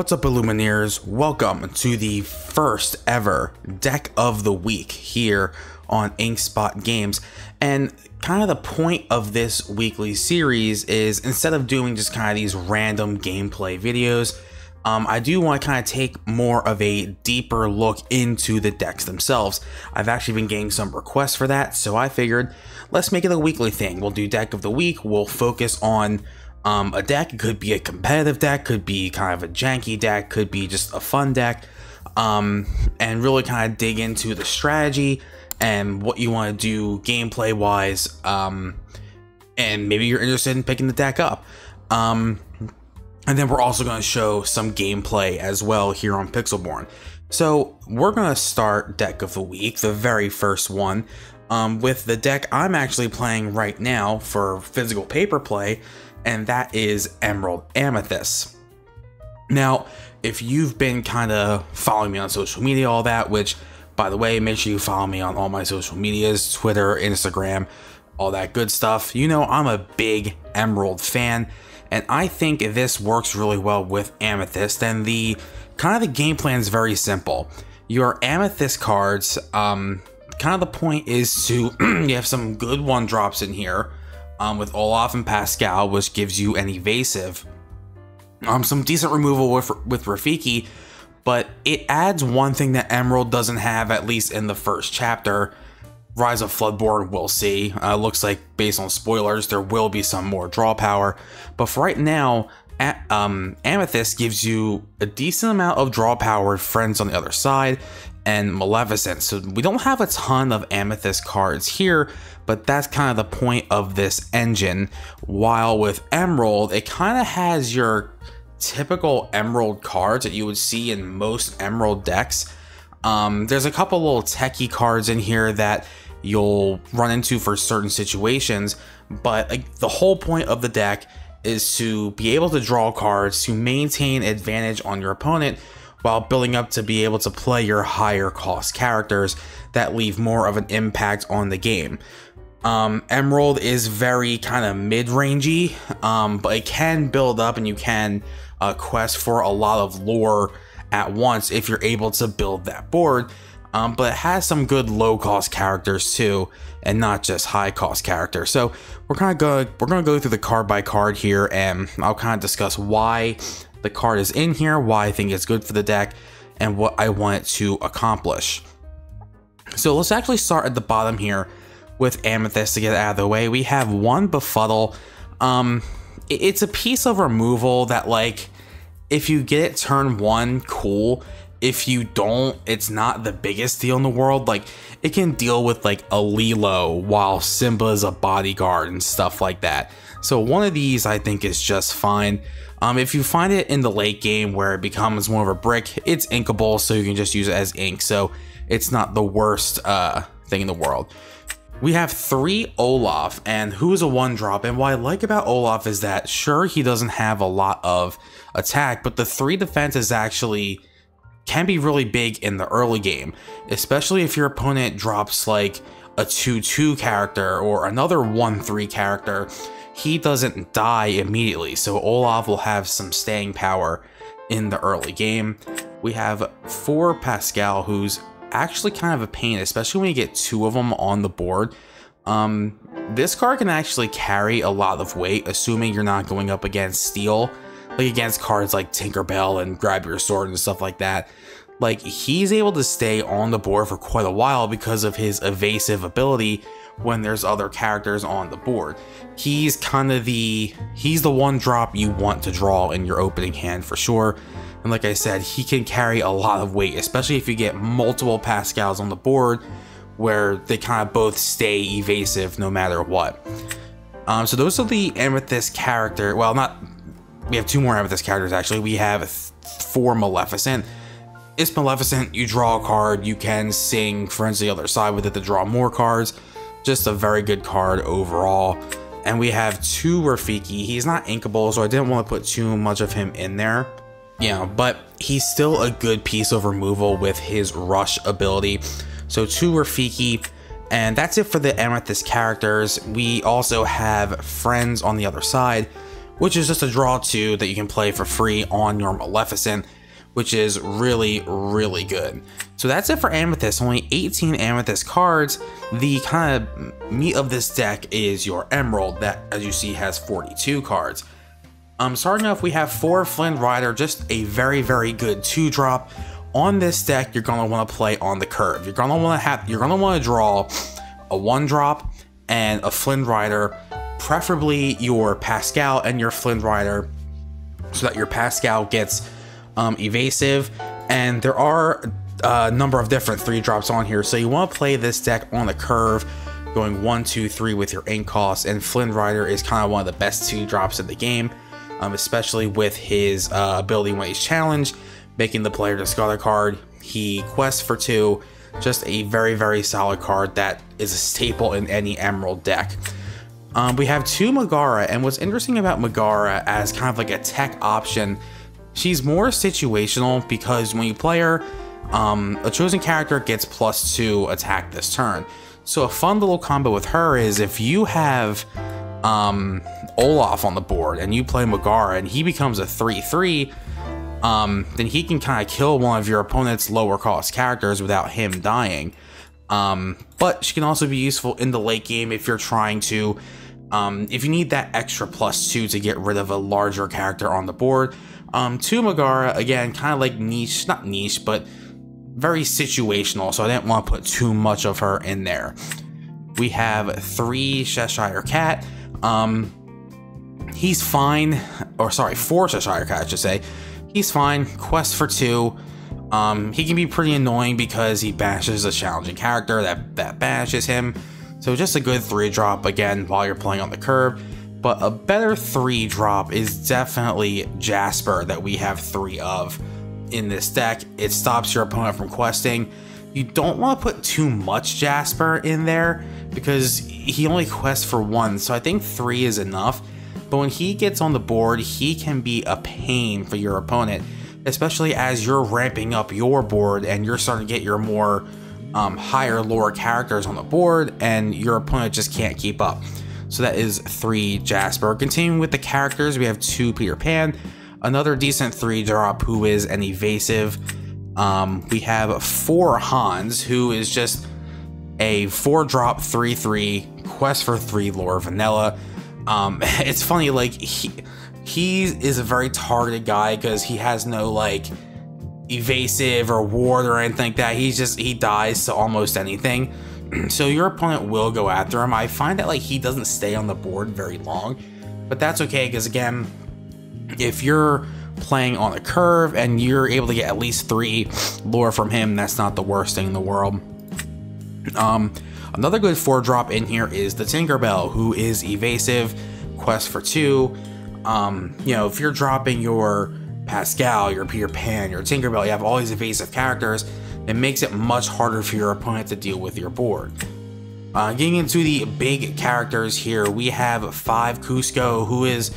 What's up, Illumineers? Welcome to the first ever deck of the week here on InkSpot Games. And kind of the point of this weekly series is instead of doing just kind of these random gameplay videos, um, I do want to kind of take more of a deeper look into the decks themselves. I've actually been getting some requests for that, so I figured let's make it a weekly thing. We'll do deck of the week, we'll focus on um, a deck. Could be a competitive deck, could be kind of a janky deck, could be just a fun deck, um, and really kind of dig into the strategy and what you want to do gameplay wise. Um, and maybe you're interested in picking the deck up. Um, and then we're also going to show some gameplay as well here on Pixelborn. So we're going to start deck of the week, the very first one, um, with the deck I'm actually playing right now for physical paper play, and that is Emerald Amethyst. Now, if you've been kind of following me on social media, all that, which, by the way, make sure you follow me on all my social medias Twitter, Instagram, all that good stuff. You know, I'm a big Emerald fan, and I think this works really well with Amethyst. And the kind of the game plan is very simple. Your Amethyst cards, um, kind of the point is to you have some good one drops in here um, with Olaf and Pascal, which gives you an evasive. Um, some decent removal with, with Rafiki, but it adds one thing that Emerald doesn't have, at least in the first chapter. Rise of Floodborn, we'll see. Uh, looks like, based on spoilers, there will be some more draw power. But for right now, um, Amethyst gives you a decent amount of draw power friends on the other side and Maleficent. So we don't have a ton of Amethyst cards here, but that's kind of the point of this engine. While with Emerald, it kind of has your typical Emerald cards that you would see in most Emerald decks. Um, there's a couple little techie cards in here that you'll run into for certain situations, but the whole point of the deck is to be able to draw cards to maintain advantage on your opponent while building up to be able to play your higher cost characters that leave more of an impact on the game. Um, Emerald is very kind of mid-rangey, um, but it can build up and you can uh, quest for a lot of lore at once if you're able to build that board. Um, but it has some good low-cost characters too, and not just high-cost characters. So we're kind of going we're to go through the card by card here, and I'll kind of discuss why the card is in here, why I think it's good for the deck, and what I want it to accomplish. So let's actually start at the bottom here with Amethyst to get out of the way. We have one Befuddle. Um, it's a piece of removal that like, if you get it turn one, cool. If you don't, it's not the biggest deal in the world. Like, it can deal with like a Lilo while Simba is a bodyguard and stuff like that. So one of these I think is just fine. Um, if you find it in the late game where it becomes more of a brick, it's inkable, so you can just use it as ink. So it's not the worst uh, thing in the world. We have three Olaf, and who's a one drop. And what I like about Olaf is that, sure, he doesn't have a lot of attack, but the three defense is actually can be really big in the early game, especially if your opponent drops like a 2-2 character or another 1-3 character. He doesn't die immediately, so Olaf will have some staying power in the early game. We have four Pascal, who's actually kind of a pain, especially when you get two of them on the board. Um, this card can actually carry a lot of weight, assuming you're not going up against steel, like against cards like Tinkerbell and Grab Your Sword and stuff like that. Like, he's able to stay on the board for quite a while because of his evasive ability when there's other characters on the board. He's kind of the, he's the one drop you want to draw in your opening hand for sure. And like I said, he can carry a lot of weight, especially if you get multiple Pascals on the board where they kind of both stay evasive no matter what. Um, so those are the Amethyst character. Well, not, we have two more Amethyst characters actually. We have four Maleficent. It's Maleficent, you draw a card, you can sing Friends to the Other Side with it to draw more cards. Just a very good card overall. And we have two Rafiki. He's not inkable, so I didn't want to put too much of him in there. Yeah, but he's still a good piece of removal with his rush ability. So two Rafiki, and that's it for the Amethyst characters. We also have friends on the other side, which is just a draw two that you can play for free on your Maleficent, which is really, really good. So that's it for Amethyst, only 18 Amethyst cards. The kind of meat of this deck is your Emerald, that as you see has 42 cards. Um, starting off, we have four Flynn Rider, just a very, very good two drop. On this deck, you're gonna want to play on the curve. You're gonna want to have, you're gonna want to draw a one drop and a Flynn Rider, preferably your Pascal and your Flynn Rider, so that your Pascal gets um, evasive. And there are a number of different three drops on here, so you want to play this deck on the curve going one, two, three with your ink cost, and Flynn Rider is kind of one of the best two drops in the game um, especially with his uh, ability when he's challenged, making the player discard a card. He quests for two, just a very, very solid card that is a staple in any Emerald deck. Um, we have two Megara, and what's interesting about Megara as kind of like a tech option, she's more situational because when you play her, um, a chosen character gets plus two attack this turn. So a fun little combo with her is if you have um, Olaf on the board and you play Megara and he becomes a 3-3, um, then he can kind of kill one of your opponent's lower cost characters without him dying. Um, but she can also be useful in the late game if you're trying to, um, if you need that extra plus two to get rid of a larger character on the board. Um, two Megara, again, kind of like niche, not niche, but very situational, so I didn't want to put too much of her in there. We have three Cheshire Cat, um, he's fine, or sorry, four Cheshire Cat, I should say. He's fine. Quest for two. Um, he can be pretty annoying because he bashes a challenging character that, that bashes him. So just a good three drop again while you're playing on the curb. But a better three drop is definitely Jasper that we have three of in this deck. It stops your opponent from questing. You don't want to put too much Jasper in there because he only quests for one, so I think three is enough. But when he gets on the board, he can be a pain for your opponent, especially as you're ramping up your board and you're starting to get your more um, higher lore characters on the board, and your opponent just can't keep up. So that is three Jasper. Continuing with the characters, we have two Peter Pan, another decent three drop who is an evasive. Um, we have four Hans, who is just a four drop three three quest for three lore vanilla. Um, it's funny, like he he is a very targeted guy because he has no like evasive or ward or anything like that. He's just he dies to almost anything. so your opponent will go after him. I find that like he doesn't stay on the board very long, but that's okay because again, if you're playing on a curve and you're able to get at least three lore from him, that's not the worst thing in the world. Um, another good four drop in here is the Tinkerbell, who is evasive, quest for two. Um, you know, if you're dropping your Pascal, your Peter Pan, your Tinkerbell, you have all these evasive characters, it makes it much harder for your opponent to deal with your board. Uh, getting into the big characters here, we have five Kuzco, who is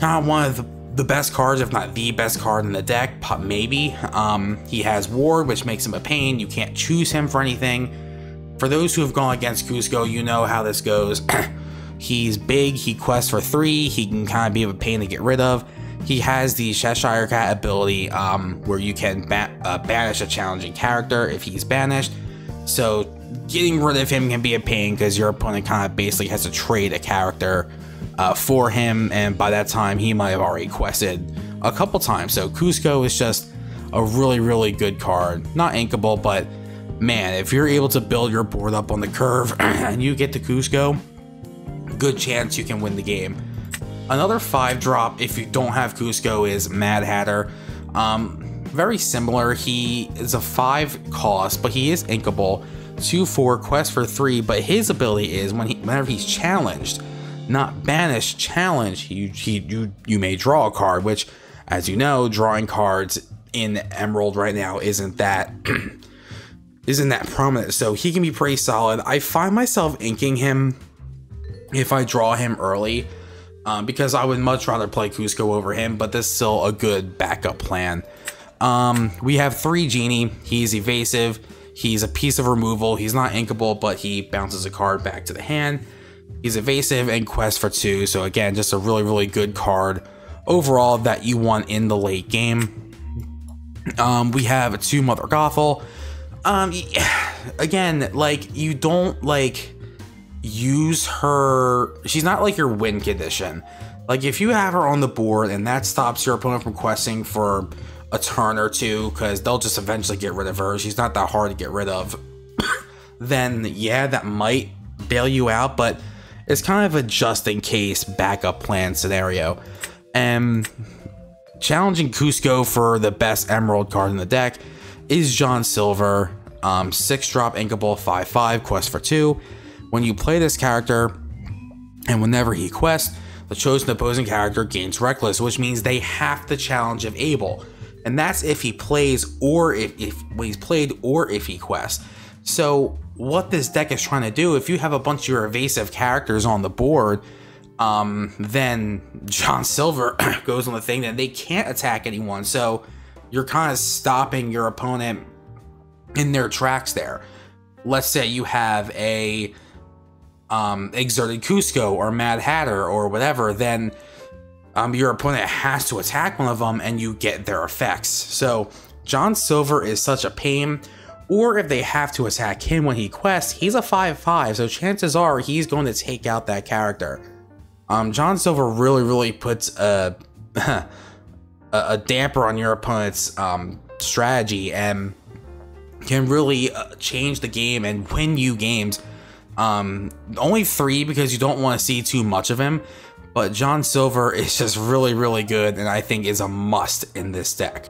kind of one of the, the, best cards, if not the best card in the deck, maybe. Um, he has Ward, which makes him a pain. You can't choose him for anything. For those who have gone against Kuzco, you know how this goes. He's big, he quests for three, he can kind of be a pain to get rid of. He has the Cheshire Cat ability um, where you can ba uh, banish a challenging character if he's banished. So getting rid of him can be a pain because your opponent kind of basically has to trade a character uh, for him, and by that time he might have already quested a couple times. So Kuzco is just a really, really good card. Not inkable, but man, if you're able to build your board up on the curve and you get to Kuzco, good chance you can win the game. Another 5 drop if you don't have Kuzco is Mad Hatter. Um, very similar, he is a 5 cost, but he is inkable. 2 4 quest for 3, but his ability is when he, whenever he's challenged, not banished, challenged, he, he, you, you may draw a card, which, as you know, drawing cards in Emerald right now isn't that isn't that prominent, so he can be pretty solid. I find myself inking him if I draw him early, um, because I would much rather play Kuzco over him, but this is still a good backup plan. Um, we have three Genie. He's evasive. He's a piece of removal. He's not inkable, but he bounces a card back to the hand. He's evasive and quest for two, so again, just a really, really good card overall that you want in the late game. Um, we have a two Mother Gothel. Um, again, like you don't like use her. She's not like your win condition. Like if you have her on the board and that stops your opponent from questing for a turn or two, because they'll just eventually get rid of her. She's not that hard to get rid of. then yeah, that might bail you out, but it's kind of a just in case backup plan scenario. And challenging Kuzco for the best Emerald card in the deck is John Silver. Um, 6 drop Inkable 5 5 quest for 2. When you play this character, and whenever he quests, the chosen opposing character gains Reckless, which means they have the challenge of Abel. And that's if he plays or if, if when he's played or if he quests. So what this deck is trying to do, if you have a bunch of your evasive characters on the board, um, then John Silver goes on the thing that they can't attack anyone. So you're kind of stopping your opponent in their tracks there. Let's say you have a um, exerted Kuzco or Mad Hatter or whatever, then um, your opponent has to attack one of them and you get their effects. So John Silver is such a pain. Or if they have to attack him when he quests, he's a 5-5, so chances are he's going to take out that character. Um, John Silver really, really puts a, a damper on your opponent's um, strategy and can really uh, change the game and win you games um, only three because you don't want to see too much of him. But John Silver is just really, really good, and I think is a must in this deck.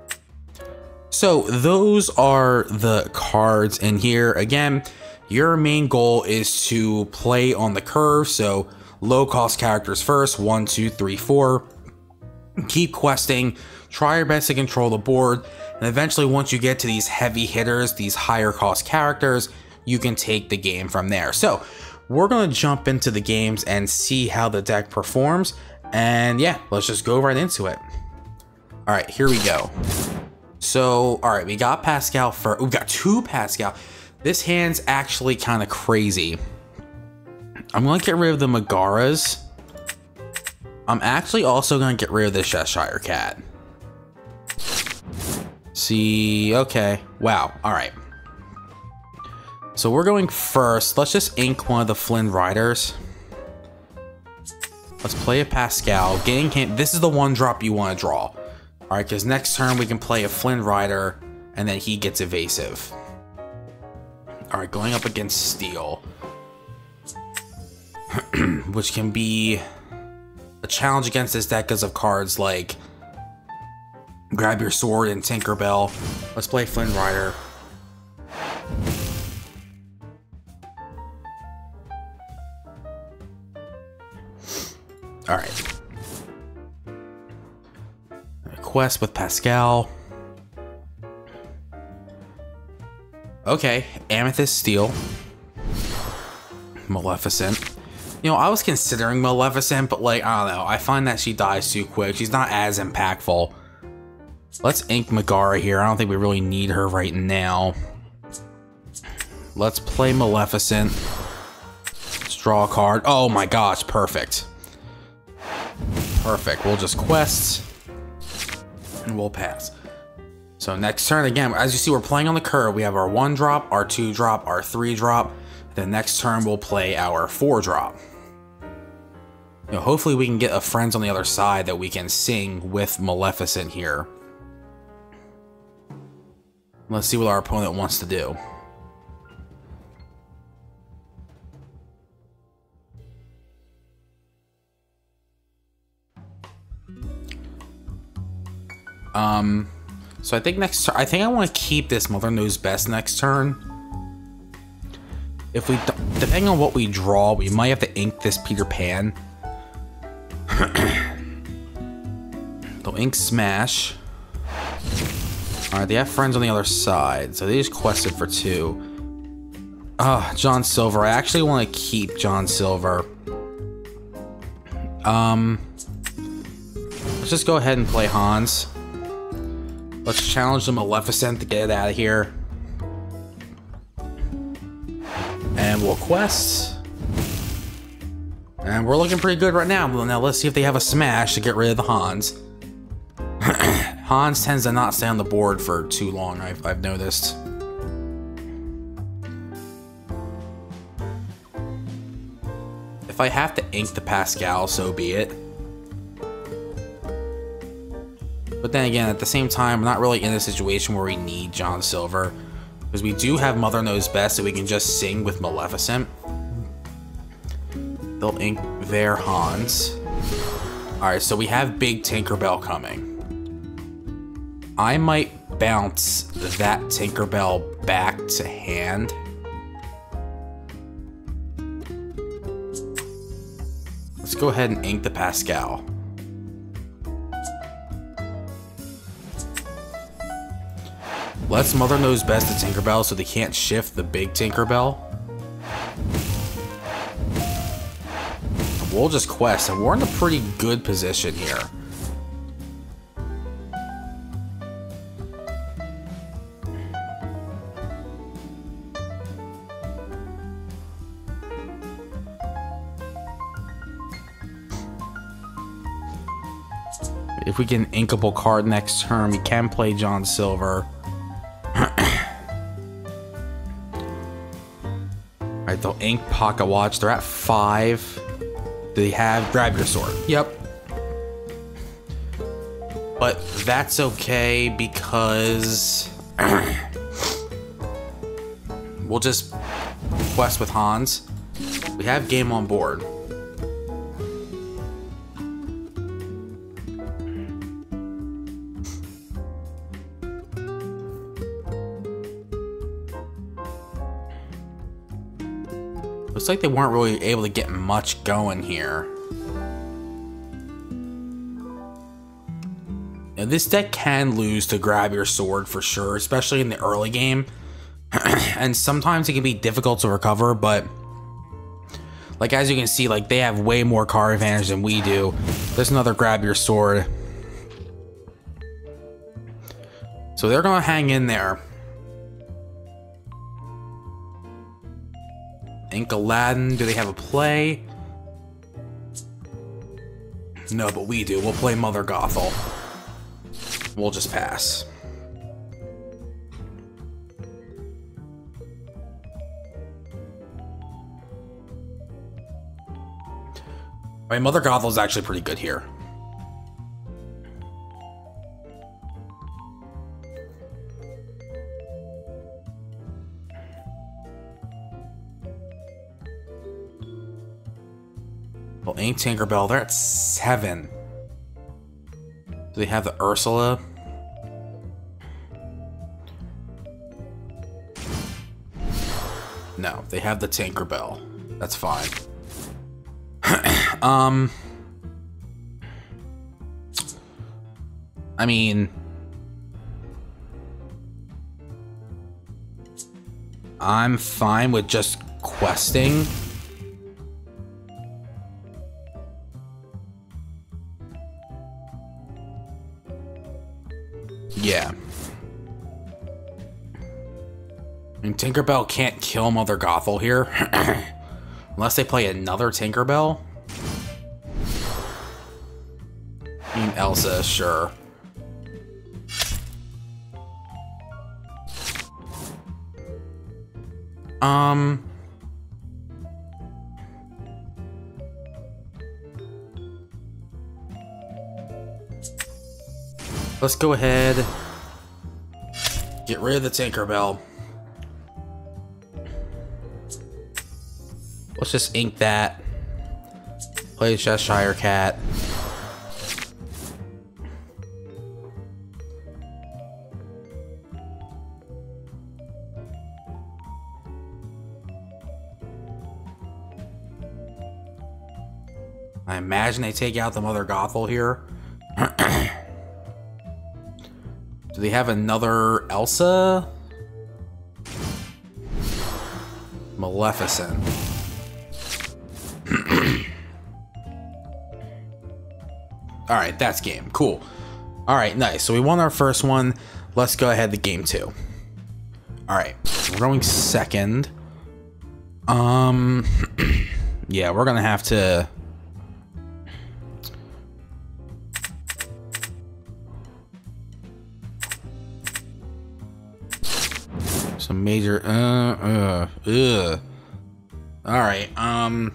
So those are the cards in here. Again, your main goal is to play on the curve. So low cost characters first, one, two, three, four. Keep questing, try your best to control the board, and eventually once you get to these heavy hitters, these higher cost characters, you can take the game from there. So we're going to jump into the games and see how the deck performs. And yeah, let's just go right into it. All right, here we go. So, all right, we got Pascal for, we got two Pascal. This hand's actually kind of crazy. I'm going to get rid of the Megaras. I'm actually also going to get rid of the Cheshire Cat. See, okay. Wow, all right. So we're going first. Let's just ink one of the Flynn Riders. Let's play a Pascal. Getting him, this is the one drop you want to draw. All right, because next turn we can play a Flynn Rider, and then he gets evasive. All right, going up against Steel, which can be a challenge against this deck because of cards like Grab Your Sword and Tinkerbell. Let's play Flynn Rider. Alright. Quest with Pascal. Okay, Amethyst Steel. Maleficent. You know, I was considering Maleficent, but like, I don't know. I find that she dies too quick. She's not as impactful. Let's ink Megara here. I don't think we really need her right now. Let's play Maleficent. Let's draw a card. Oh my gosh, perfect. Perfect. We'll just quest. And we'll pass. So next turn, again, as you see, we're playing on the curve. We have our one drop, our two drop, our three drop. Then next turn, we'll play our four drop. You know, hopefully we can get a friends on the other side that we can sing with Maleficent here. Let's see what our opponent wants to do. Um, so I think next I think I want to keep this Mother Knows Best next turn. If we, depending on what we draw, we might have to ink this Peter Pan. They'll ink Smash. Alright, they have friends on the other side, so they just quested for two. Ah, oh, John Silver. I actually want to keep John Silver. Um, let's just go ahead and play Hans. Let's challenge the Maleficent to get it out of here. And we'll quest. And we're looking pretty good right now. Now let's see if they have a smash to get rid of the Hans. Hans tends to not stay on the board for too long, I've, I've noticed. If I have to ink the Pascal, so be it. But then again, at the same time, we're not really in a situation where we need John Silver. Because we do have Mother Knows Best that we can just sing with Maleficent. They'll ink their Hans. Alright, so we have Big Tinkerbell coming. I might bounce that Tinkerbell back to hand. Let's go ahead and ink the Pascal. Let's Mother Knows Best to Tinkerbell so they can't shift the big Tinkerbell. We'll just quest, and we're in a pretty good position here. If we get an inkable card next turn, we can play John Silver. Alright, they'll ink Pocket Watch. They're at five. Do they have Grab Your Sword? Yep. But that's okay because we'll just quest with Hans. We have game on board. Like they weren't really able to get much going here. Now, this deck can lose to grab your sword for sure, especially in the early game. and sometimes it can be difficult to recover, but like as you can see, like they have way more card advantage than we do. There's another grab your sword. So they're gonna hang in there. Ink Aladdin, do they have a play? No, but we do. We'll play Mother Gothel. We'll just pass. Right, Mother Gothel is actually pretty good here. Well, ain't Tinkerbell. They're at seven. Do they have the Ursula? No, they have the Tinkerbell. That's fine. um... I mean... I'm fine with just questing. Tinkerbell can't kill Mother Gothel here. Unless they play another Tinkerbell. I mean, Elsa, sure. Um... Let's go ahead. Get rid of the Tinkerbell. Let's just ink that. Play Cheshire Cat. I imagine they take out the Mother Gothel here. Do they have another Elsa? Maleficent. All right, that's game. Cool. All right, nice. So we won our first one. Let's go ahead to game two. All right, we're going second. Um, yeah, we're gonna have to. Some major. Uh, uh, uh. All right. Um,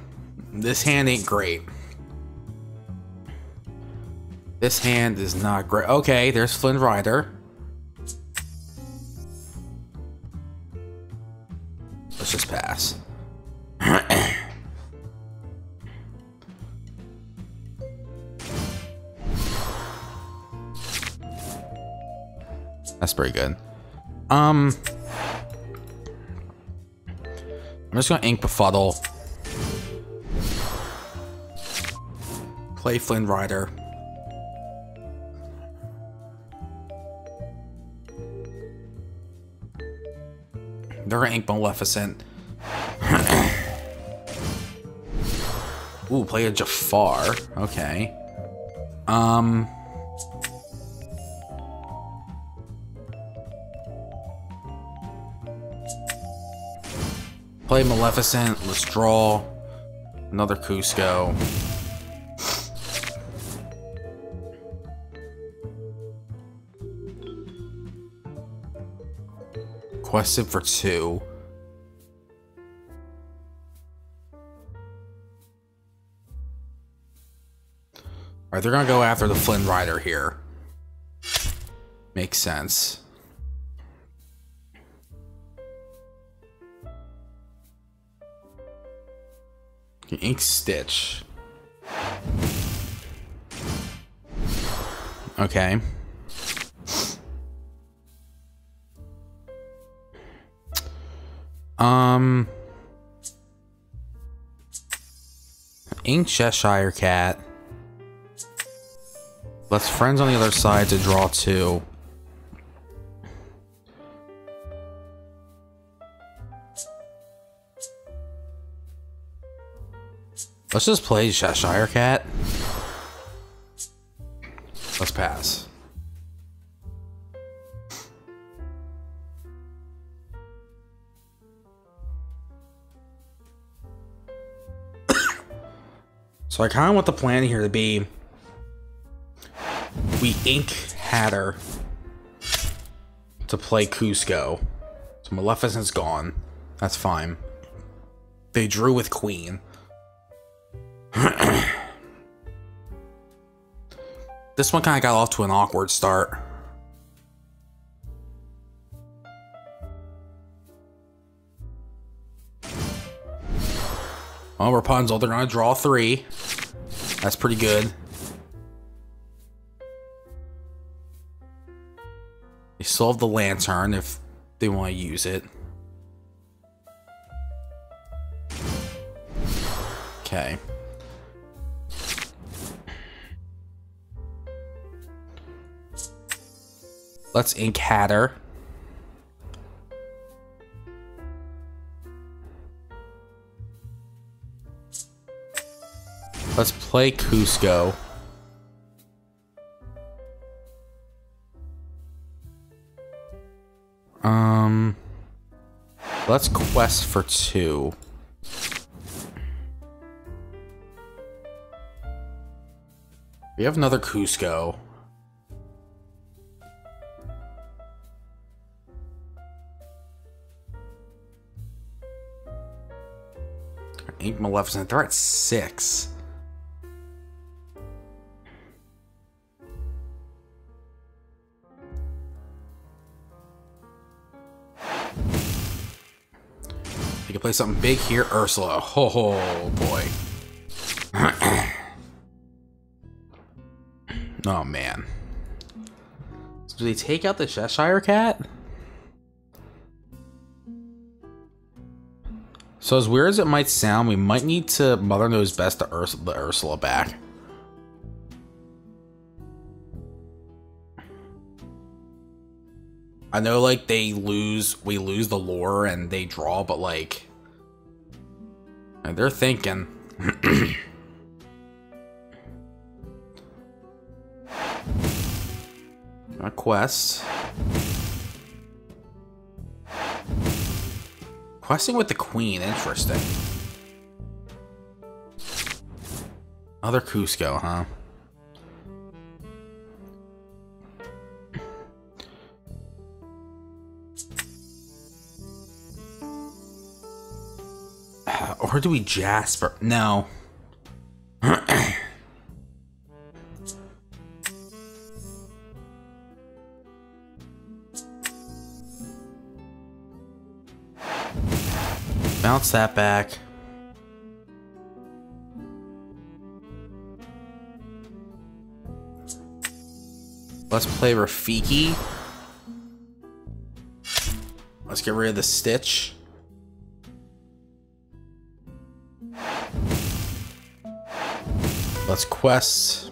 this hand ain't great. This hand is not great. Okay, there's Flynn Rider. Let's just pass. That's pretty good. Um, I'm just gonna ink befuddle. Play Flynn Rider. They're gonna ink Maleficent. Ooh, play a Jafar. Okay. Um. Play Maleficent. Let's draw another Kuzco. Quested for two. Alright, they're gonna go after the Flynn Rider here. Makes sense. Ink Stitch. Okay. Um. Ink Cheshire Cat. Let's friends on the other side to draw two. Let's just play Cheshire Cat. Let's pass. So I kind of want the plan here to be we ink Hatter to play Kuzco. So Maleficent's gone. That's fine. They drew with Queen. this one kind of got off to an awkward start. Well, Rapunzel, they're to draw three. That's pretty good. They still have the lantern if they want to use it. Okay. Let's ink Hatter. Let's play Kuzco. Um, let's quest for two. We have another Kuzco. Ink Maleficent. They're at six. Can play something big here. Ursula. Oh, boy. oh, man. So do they take out the Cheshire Cat? So as weird as it might sound, we might need to Mother Knows Best to Urs the Ursula back. I know like they lose we lose the lore and they draw, but like they're thinking. A quest. Questing with the queen, interesting. Other Kuzco, huh? Or do we Jasper? No. Bounce that back. Let's play Rafiki. Let's get rid of the Stitch. Let's quest.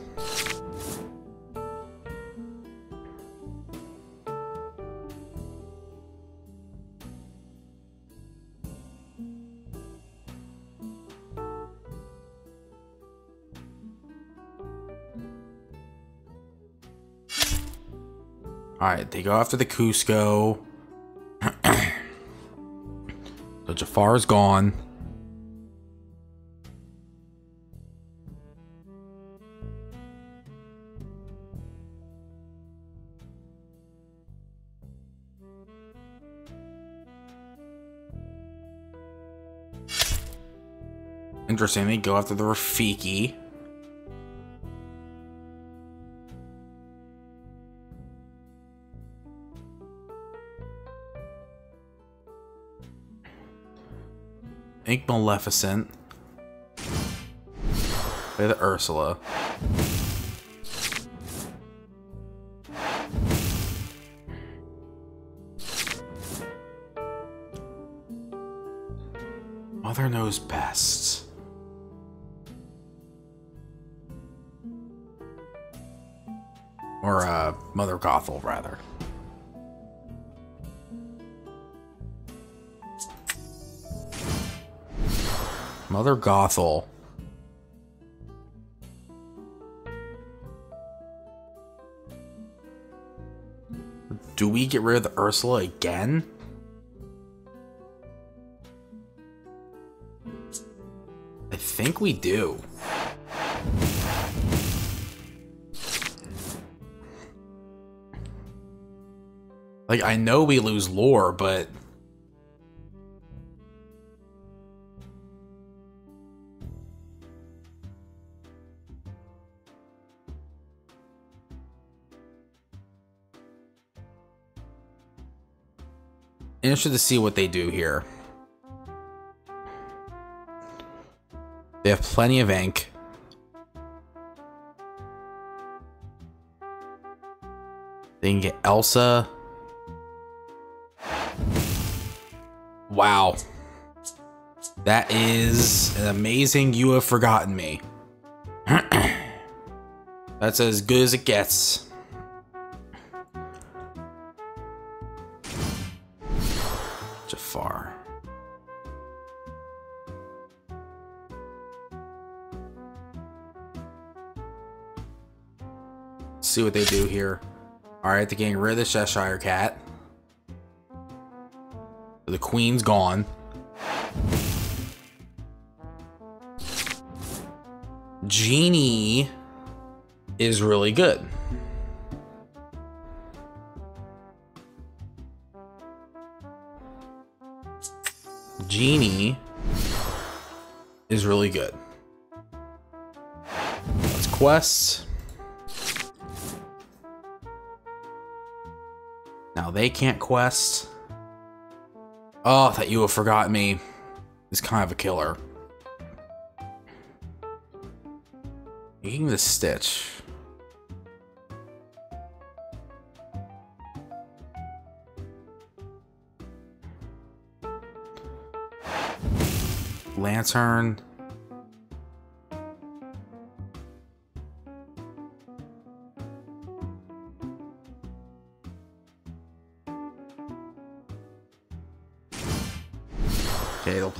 Alright, they go after the Kuzco. so Jafar's gone. Interesting, they go after the Rafiki. Ink Maleficent. Play the Ursula. Mother knows best. Mother Gothel, rather. Mother Gothel. Do we get rid of the Ursula again? I think we do. Like, I know we lose lore, but... Interested to see what they do here. They have plenty of ink. They can get Elsa. Wow. That is an amazing you have forgotten me. That's as good as it gets. Jafar. see what they do here. Alright, they're getting rid of the Cheshire Cat. The queen's gone. Genie is really good. Genie is really good. Let's quest. Now they can't quest. Oh, that you have forgotten me is kind of a killer. Eating the Stitch. Lantern.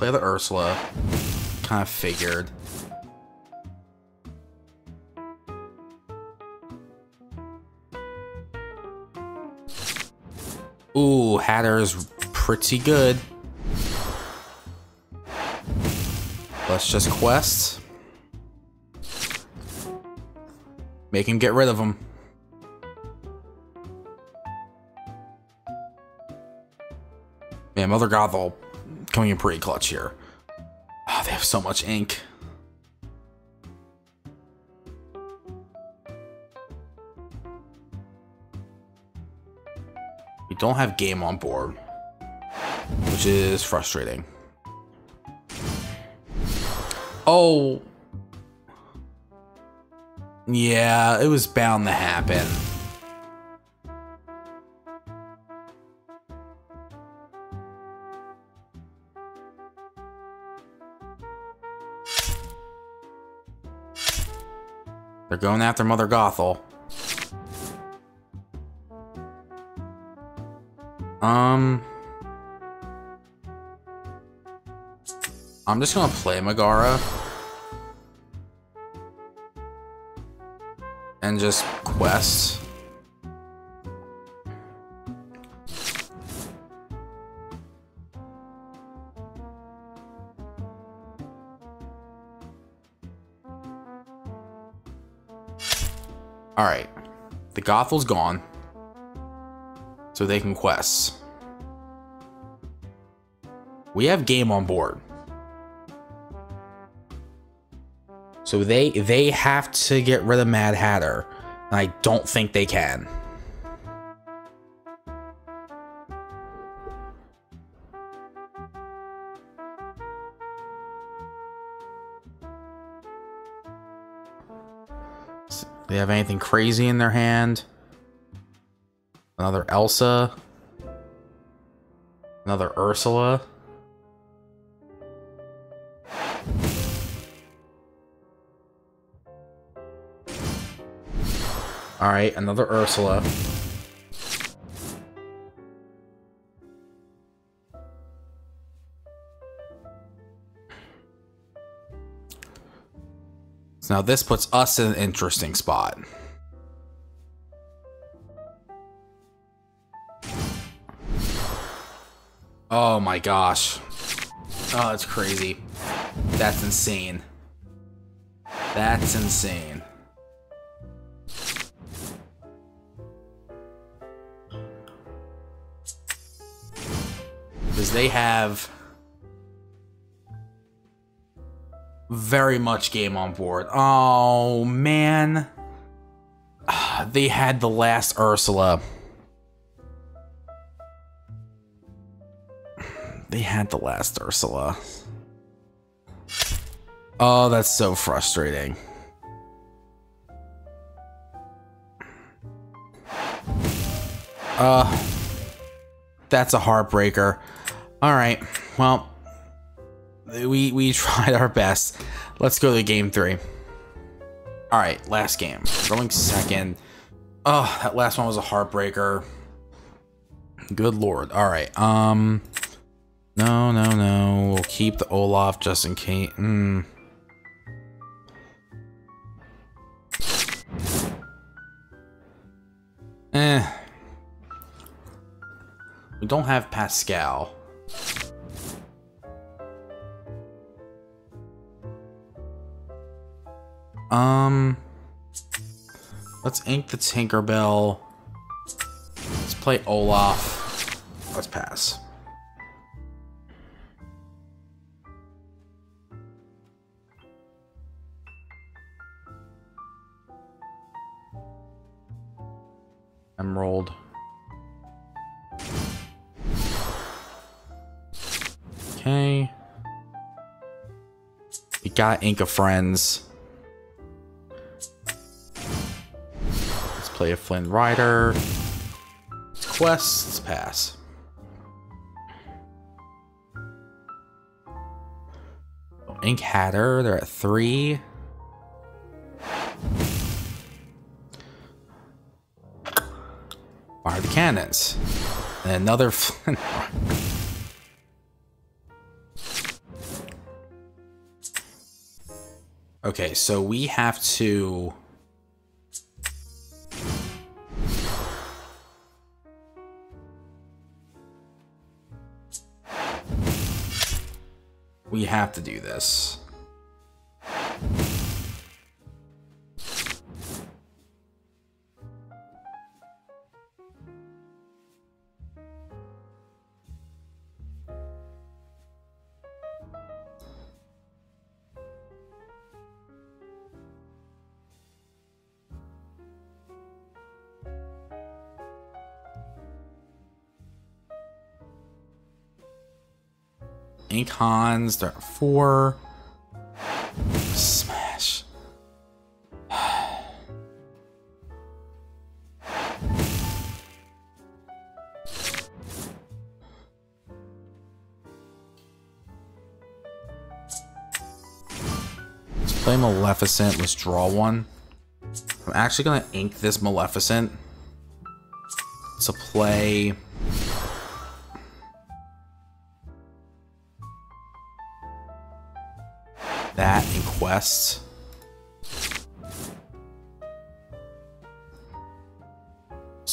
Play the Ursula. Kind of figured. Ooh, Hatter's pretty good. Let's just quest. Make him get rid of him. Man, Mother Gothel coming in pretty clutch here. Ah, they have so much ink. We don't have game on board, which is frustrating. Oh. Yeah, it was bound to happen. Going after Mother Gothel. Um... I'm just gonna play Megara. And just quest. Gothel's gone. So they can quest. We have game on board. So they they have to get rid of Mad Hatter. And I don't think they can. They have anything crazy in their hand? Another Elsa? Another Ursula? Alright, another Ursula. Now this puts us in an interesting spot. Oh my gosh. Oh, that's crazy. That's insane. That's insane. Because they have very much game on board. Oh, man. They had the last Ursula. They had the last Ursula. Oh, that's so frustrating. Uh, that's a heartbreaker. All right, well, we we tried our best. Let's go to game three. All right, last game. Going second. Oh, that last one was a heartbreaker. Good lord. All right. Um. No, no, no. We'll keep the Olaf just in case. Mm. Eh. We don't have Pascal. Um, let's ink the Tinkerbell. Let's play Olaf. Let's pass. Emerald. Okay. We got Ink of Friends. Play a Flynn Rider. Quests pass. Ink Hatter, they're at three. Fire the cannons. And another Flynn Okay, so we have to... have to do this. Ink Hans, they're four. Smash. Let's play Maleficent. Let's draw one. I'm actually going to ink this Maleficent to play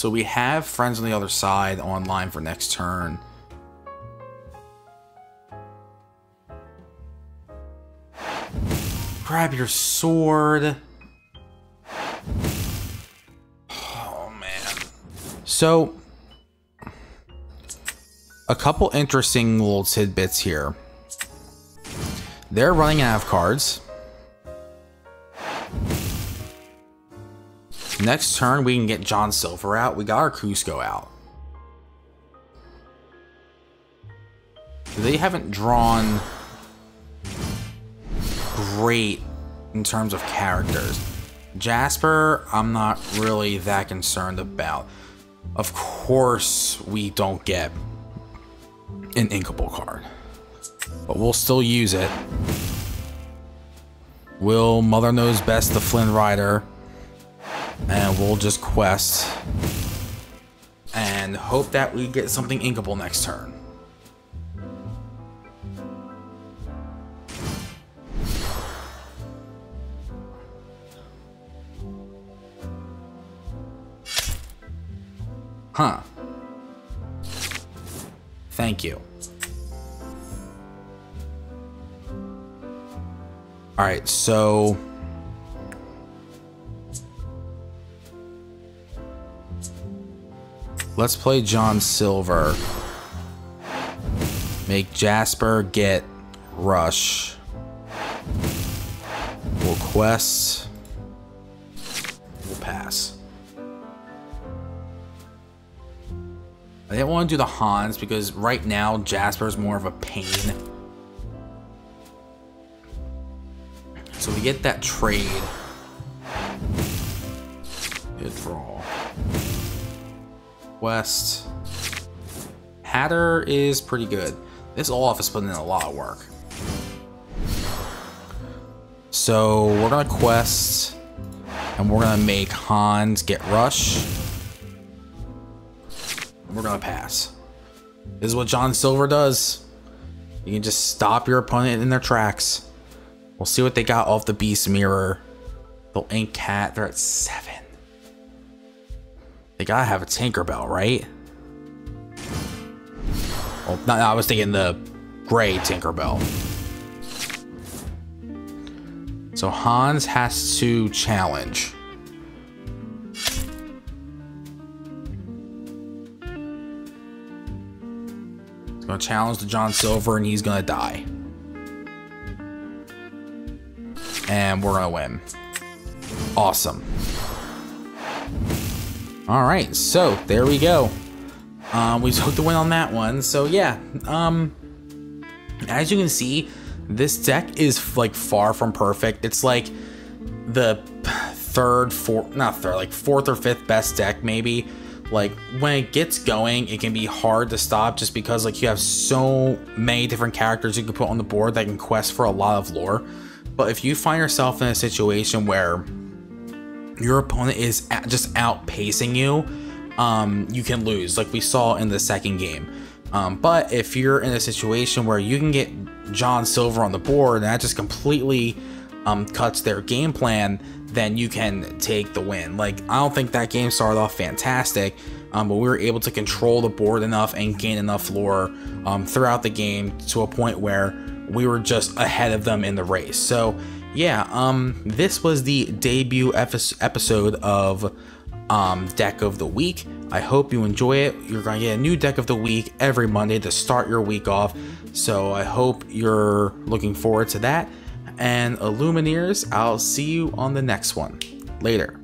So we have friends on the other side online for next turn. Grab your sword. Oh man. So a couple interesting little tidbits here. They're running out of cards. Next turn, we can get John Silver out. We got our Kuzco out. They haven't drawn great in terms of characters. Jasper, I'm not really that concerned about. Of course, we don't get an inkable card but we'll still use it. We'll Mother Knows Best the Flynn Rider, and we'll just quest and hope that we get something inkable next turn. Huh. Thank you. All right, so let's play John Silver. Make Jasper get Rush. We'll quest. We'll pass. I didn't want to do the Hans because right now Jasper's more of a pain So we get that trade. Good draw. West. Hatter is pretty good. This Olaf is putting in a lot of work. So we're gonna quest and we're gonna make Hans get rush. We're gonna pass. This is what John Silver does. You can just stop your opponent in their tracks. We'll see what they got off the Beast Mirror. They'll ink cat. They're at seven. They gotta have a Tinkerbell, right? Oh, well, not, I was thinking the gray Tinkerbell. So Hans has to challenge. He's gonna challenge the John Silver and he's gonna die. and we're gonna win. Awesome. All right, so there we go. Um, we took the win on that one. So yeah, um, as you can see, this deck is like far from perfect. It's like the third, fourth, not third, like fourth or fifth best deck maybe. Like when it gets going, it can be hard to stop just because like you have so many different characters you can put on the board that can quest for a lot of lore. But if you find yourself in a situation where your opponent is just outpacing you, um, you can lose, like we saw in the second game. Um, but if you're in a situation where you can get John Silver on the board and that just completely um, cuts their game plan, then you can take the win. Like, I don't think that game started off fantastic, um, but we were able to control the board enough and gain enough lore um, throughout the game to a point where we were just ahead of them in the race. So yeah, um, this was the debut episode of um, Deck of the Week. I hope you enjoy it. You're going to get a new Deck of the Week every Monday to start your week off. So I hope you're looking forward to that. And Illumineers, I'll see you on the next one. Later.